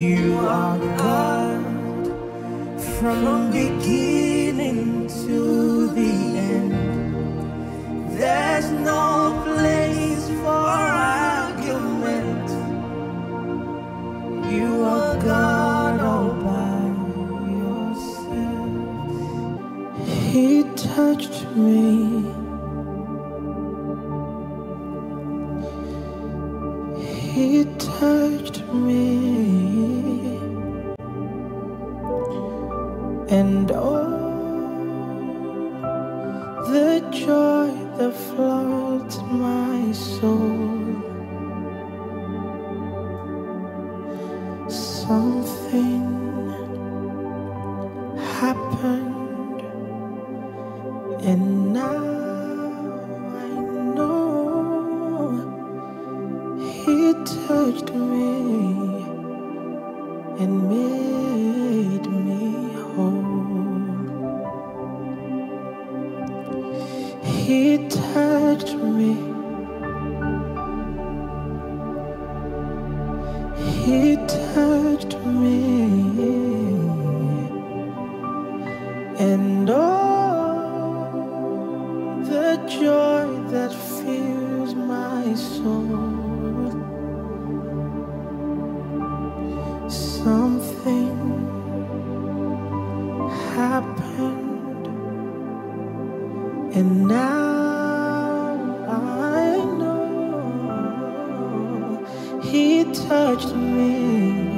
You are God from beginning to the end. There's no place for argument. You are God all by yourself. He touched me. He touched me. And oh, the joy that floods my soul. Something happened, and now I know He touched me and made touched me. And all the joy that fills my soul, something happened, and now touched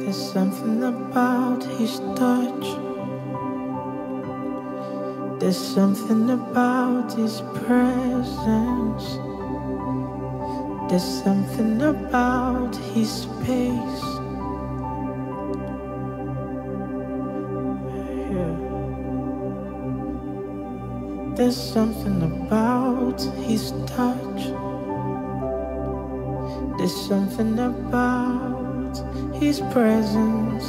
There's something about his touch. There's something about his presence. There's something about his space. Yeah. There's something about his touch. There's something about his presence.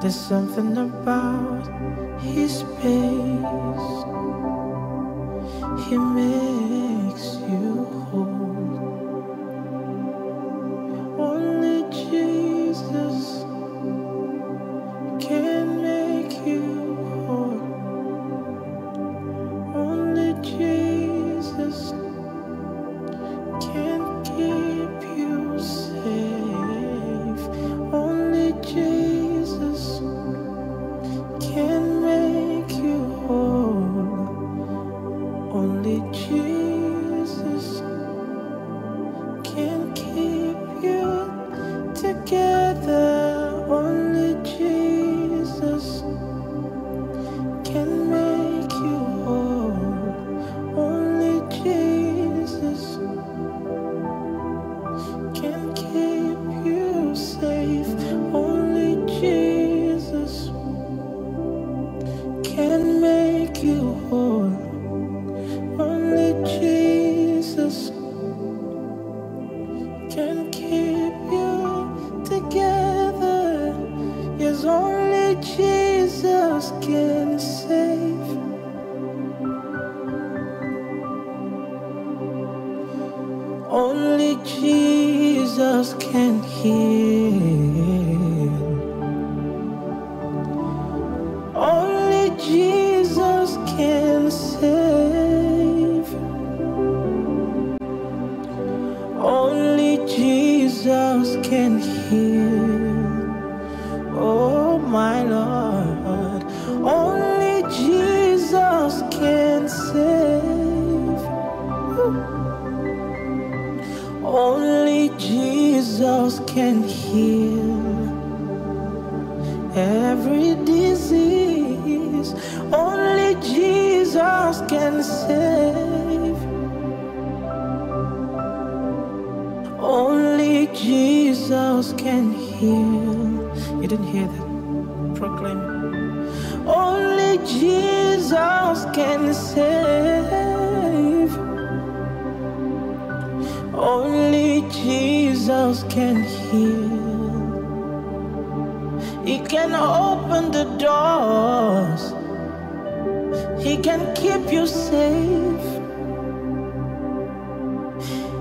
There's something about his space. He makes Only Jesus can heal. Only Jesus can save. Only Jesus. Can heal. Oh my Lord, only Jesus can save. Only Jesus can heal every disease. Only Jesus can save. Only Jesus can heal. You didn't hear that? Proclaim. Only Jesus can save. Jesus can heal. He can open the doors. He can keep you safe.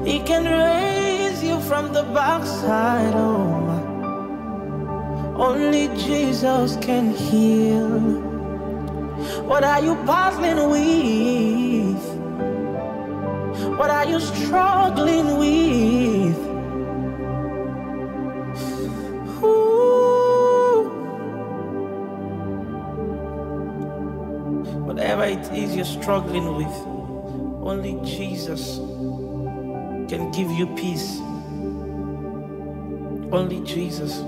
He can raise you from the backside. Oh. Only Jesus can heal. What are you battling with? What are you struggling with? Whatever it is you're struggling with, only Jesus can give you peace. Only Jesus.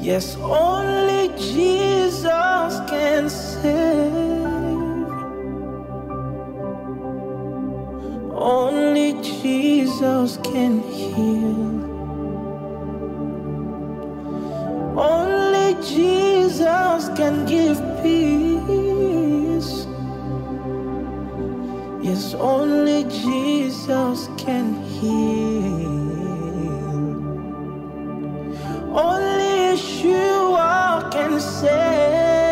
Yes, only Jesus can save. Only Jesus can heal. Only Jesus can give peace. Yes, only Jesus can heal. Only Yeshua can save.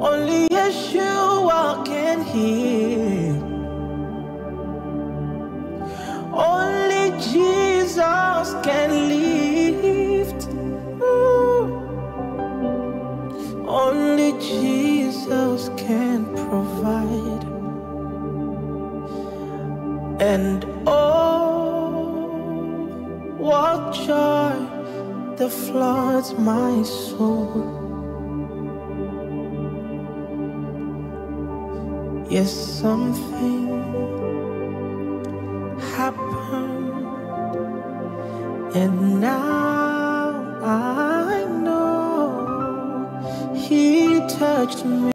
Only Yeshua can heal. Jesus can provide. And oh, what joy that floods my soul. Yes, something happened, and now I know He touched me.